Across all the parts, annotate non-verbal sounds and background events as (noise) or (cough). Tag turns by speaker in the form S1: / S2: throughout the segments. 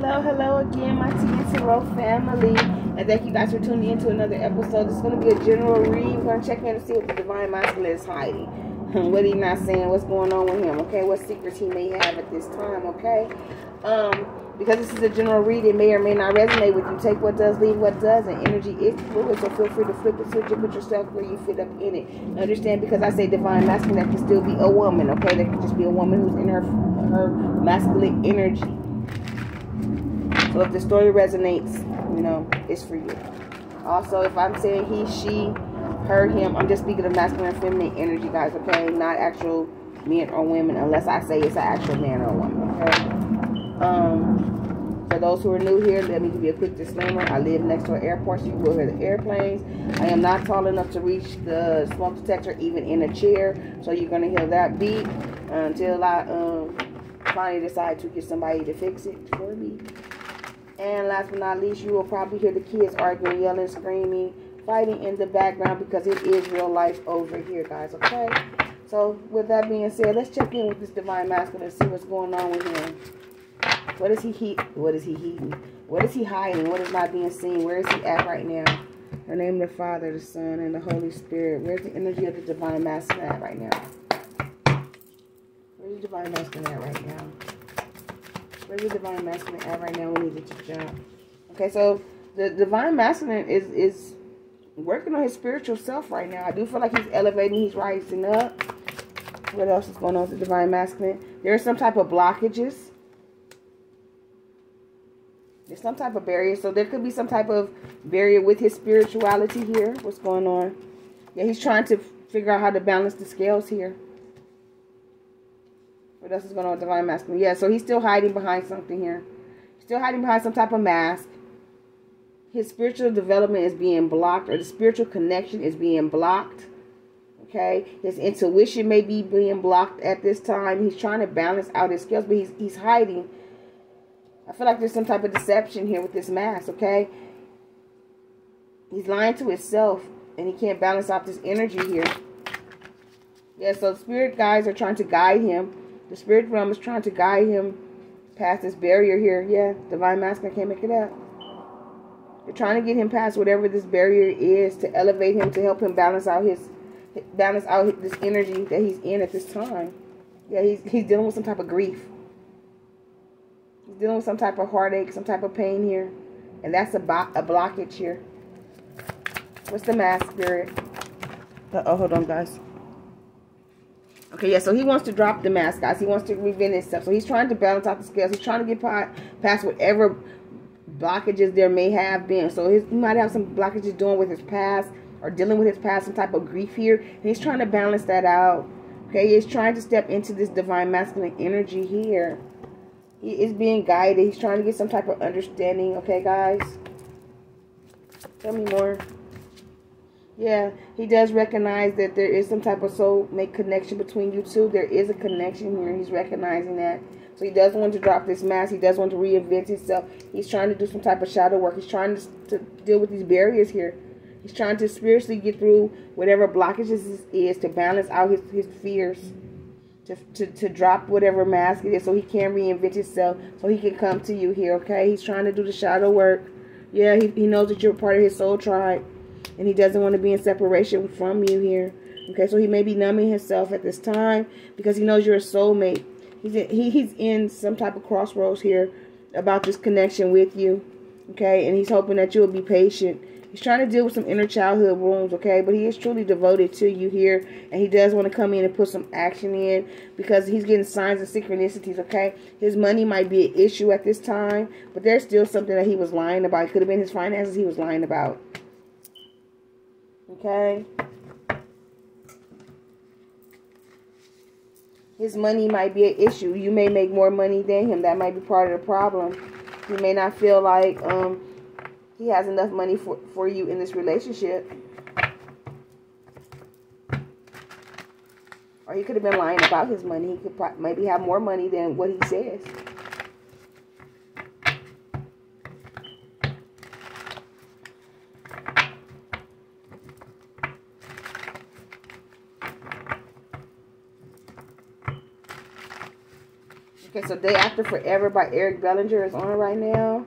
S1: Hello, hello again, my TN Tarot family. And thank you guys for tuning in to another episode. It's going to be a general read. We're going to check in to see what the Divine Masculine is hiding. (laughs) what he not saying, what's going on with him, okay? What secrets he may have at this time, okay? Um, because this is a general read, it may or may not resonate with you. Take what does, leave what doesn't. Energy is fluid, so feel free to flip it, switch it, put yourself where you fit up in it. Understand, because I say divine masculine, that can still be a woman, okay? That could just be a woman who's in her her masculine energy. So if the story resonates, you know, it's for you. Also, if I'm saying he, she, her, him, I'm just speaking of masculine and feminine energy, guys, okay? Not actual men or women, unless I say it's an actual man or woman, okay? Um, for those who are new here, let me give you a quick disclaimer. I live next to an airport, so you will hear the airplanes. I am not tall enough to reach the smoke detector, even in a chair, so you're going to hear that beep until I um, finally decide to get somebody to fix it for me. And last but not least, you will probably hear the kids arguing, yelling, screaming, fighting in the background because it is real life over here, guys, okay? So, with that being said, let's check in with this divine masculine and see what's going on with him. What is he he what is he heating? What is he hiding? What is not being seen? Where is he at right now? The name of the Father, the Son, and the Holy Spirit. Where's the energy of the divine masculine at right now? Where's the divine masculine at right now? Where's the divine masculine at right now? We need to jump. Okay, so the divine masculine is is working on his spiritual self right now. I do feel like he's elevating, he's rising up. What else is going on with the divine masculine? There are some type of blockages. There's some type of barrier. So there could be some type of barrier with his spirituality here. What's going on? Yeah, he's trying to figure out how to balance the scales here. What else is going on with Divine Masculine? Yeah, so he's still hiding behind something here. Still hiding behind some type of mask. His spiritual development is being blocked, or the spiritual connection is being blocked. Okay, his intuition may be being blocked at this time. He's trying to balance out his skills, but he's he's hiding. I feel like there's some type of deception here with this mask. Okay, he's lying to himself, and he can't balance out this energy here. Yeah, so spirit guides are trying to guide him the spirit realm is trying to guide him past this barrier here. Yeah, divine masculine can't make it up. They're trying to get him past whatever this barrier is to elevate him to help him balance out his balance out this energy that he's in at this time. Yeah, he's he's dealing with some type of grief. He's dealing with some type of heartache, some type of pain here, and that's a a blockage here. What's the mask spirit? Uh oh, hold on, guys. Okay, yeah, so he wants to drop the mask, guys. He wants to revenge himself. So he's trying to balance out the scales. He's trying to get past whatever blockages there may have been. So his, he might have some blockages doing with his past or dealing with his past, some type of grief here. And he's trying to balance that out. Okay, he's trying to step into this divine masculine energy here. He is being guided. He's trying to get some type of understanding. Okay, guys? Tell me more. Yeah, he does recognize that there is some type of soulmate connection between you two. There is a connection here. He's recognizing that. So he does want to drop this mask. He does want to reinvent himself. He's trying to do some type of shadow work. He's trying to, to deal with these barriers here. He's trying to spiritually get through whatever blockages is to balance out his, his fears. To, to, to drop whatever mask it is so he can reinvent himself. So he can come to you here, okay? He's trying to do the shadow work. Yeah, he, he knows that you're part of his soul tribe and he doesn't want to be in separation from you here. Okay, so he may be numbing himself at this time because he knows you're a soulmate. He's in, he, he's in some type of crossroads here about this connection with you. Okay, and he's hoping that you'll be patient. He's trying to deal with some inner childhood wounds, okay? But he is truly devoted to you here. And he does want to come in and put some action in because he's getting signs and synchronicities, okay? His money might be an issue at this time, but there's still something that he was lying about. It could have been his finances he was lying about. Okay? His money might be an issue. You may make more money than him. That might be part of the problem. He may not feel like um, he has enough money for, for you in this relationship. Or he could have been lying about his money. He could maybe have more money than what he says. Okay, so Day After Forever by Eric Bellinger is on right now.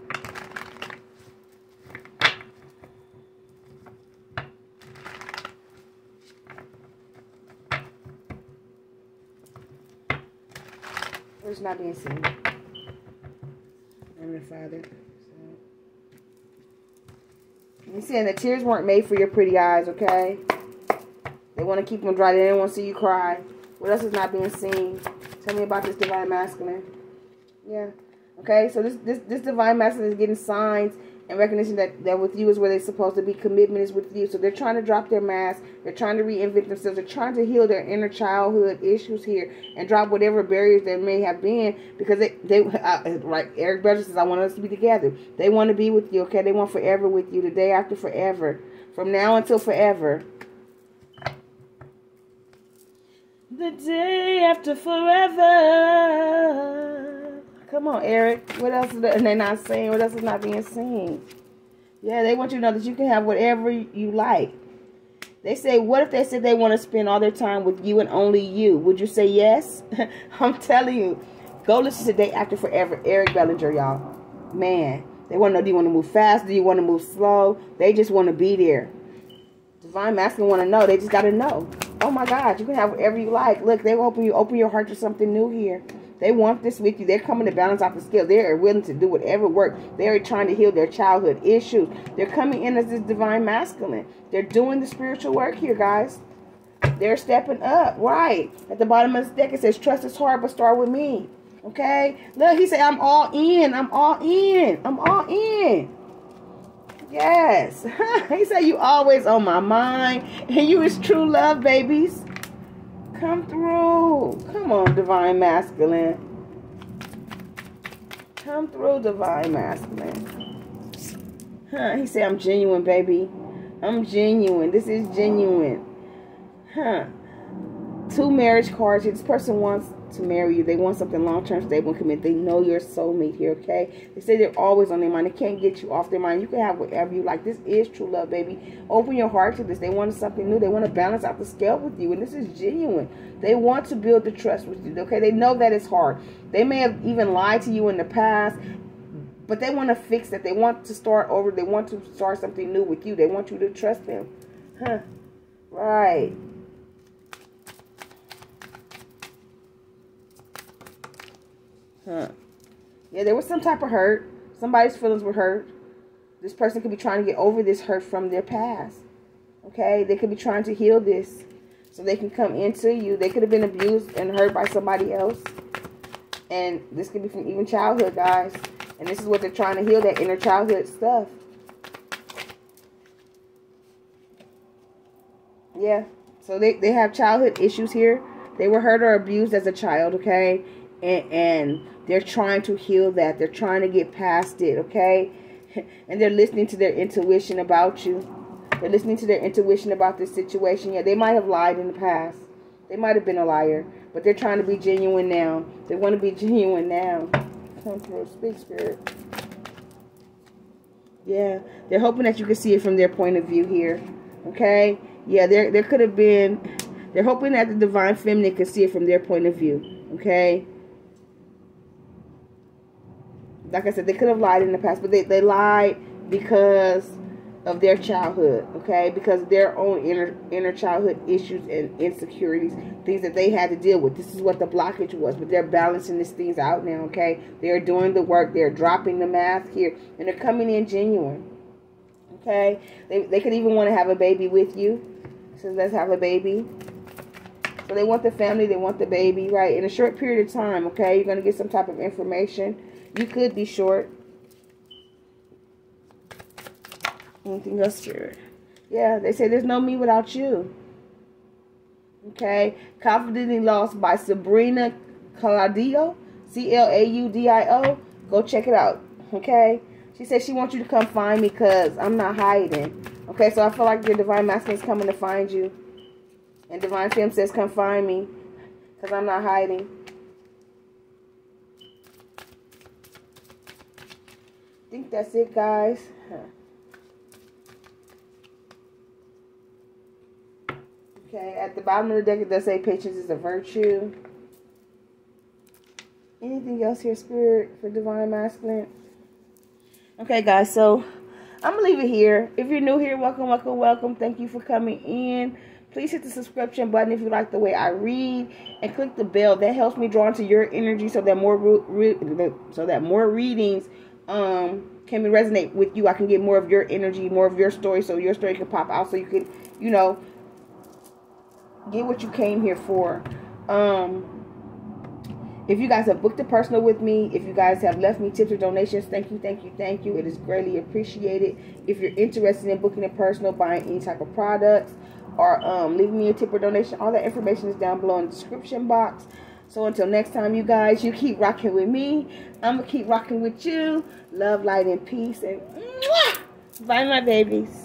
S1: Where's not being seen? The Father. You saying the tears weren't made for your pretty eyes, okay? They want to keep them dry. They didn't want to see you cry. What else is not being seen? Tell me about this divine masculine. Yeah. Okay, so this this this divine masculine is getting signs and recognition that, that with you is where they're supposed to be. Commitment is with you. So they're trying to drop their mask. They're trying to reinvent themselves. They're trying to heal their inner childhood issues here and drop whatever barriers there may have been because they, they uh, right, Eric Bellinger says, I want us to be together. They want to be with you, okay? They want forever with you, the day after forever. From now until forever. The day after forever. Come on, Eric. What else is? And they're not saying. What else is not being seen? Yeah, they want you to know that you can have whatever you like. They say, what if they said they want to spend all their time with you and only you? Would you say yes? (laughs) I'm telling you. Go listen to the Day After Forever, Eric Bellinger, y'all. Man, they want to know, do you want to move fast? Do you want to move slow? They just want to be there. Divine Masculine want to know. They just got to know. Oh, my God, you can have whatever you like. Look, they open you, open your heart to something new here. They want this with you. They're coming to balance out the scale. They're willing to do whatever work. They're trying to heal their childhood issues. They're coming in as this divine masculine. They're doing the spiritual work here, guys. They're stepping up. Right. At the bottom of the deck, it says, trust is hard, but start with me. Okay? Look, he said, I'm all in. I'm all in. I'm all in. Yes. (laughs) he said, you always on my mind. And you is true love, babies. Come through. Come on, Divine Masculine. Come through, Divine Masculine. Huh, he said, I'm genuine, baby. I'm genuine. This is genuine. Huh. Two marriage cards. This person wants to marry you. They want something long term, stable, and committed. They know your soulmate here, okay? They say they're always on their mind. They can't get you off their mind. You can have whatever you like. This is true love, baby. Open your heart to this. They want something new. They want to balance out the scale with you, and this is genuine. They want to build the trust with you, okay? They know that it's hard. They may have even lied to you in the past, but they want to fix it. They want to start over. They want to start something new with you. They want you to trust them. Huh. Right. Huh. Yeah, there was some type of hurt. Somebody's feelings were hurt. This person could be trying to get over this hurt from their past. Okay? They could be trying to heal this so they can come into you. They could have been abused and hurt by somebody else. And this could be from even childhood, guys. And this is what they're trying to heal, that inner childhood stuff. Yeah. So they, they have childhood issues here. They were hurt or abused as a child, okay? And, and they're trying to heal that. They're trying to get past it, okay? (laughs) And they're listening to their intuition about you. They're listening to their intuition about this situation. Yeah, they might have lied in the past. They might have been a liar. But they're trying to be genuine now. They want to be (laughs) genuine now. Come through. Speak, Spirit. Yeah. They're hoping that you can see it from their point of view here. Okay? Yeah, there, there could have been... They're hoping that the Divine Feminine can see it from their point of view. Okay? Like I said, they could have lied in the past, but they, they lied because of their childhood, okay? Because their own inner inner childhood issues and insecurities, things that they had to deal with. This is what the blockage was, but they're balancing these things out now, okay? They're doing the work, they're dropping the mask here, and they're coming in genuine. Okay? They they could even want to have a baby with you. So let's have a baby. So they want the family, they want the baby, right? In a short period of time, okay? You're gonna get some type of information you could be short. Anything else, here? Yeah, they say there's no me without you. Okay. Confidently Lost by Sabrina Claudio. C-L-A-U-D-I-O. Go check it out. Okay. She said she wants you to come find me because I'm not hiding. Okay, so I feel like your Divine Masculine is coming to find you. And Divine Femme says come find me because I'm not hiding. Think that's it, guys. Okay, at the bottom of the deck, it does say patience is a virtue. Anything else here, Spirit, for Divine Masculine? Okay, guys, so I'm going to leave it here. If you're new here, welcome, welcome, welcome. Thank you for coming in. Please hit the subscription button if you like the way I read, and click the bell. That helps me draw into your energy, so that more re- so that more readings um can resonate with you. I can get more of your energy, more of your story, so your story can pop out, so you can, you know, get what you came here for. Um, if you guys have booked a personal with me, if you guys have left me tips or donations, thank you, thank you, thank you. It is greatly appreciated. If you're interested in booking a personal, buying any type of products, or um, leaving me a tip or donation, all that information is down below in the description box. So until next time, you guys, you keep rocking with me. I'm going to keep rocking with you. Love, light, and peace. And mwah! bye, my babies.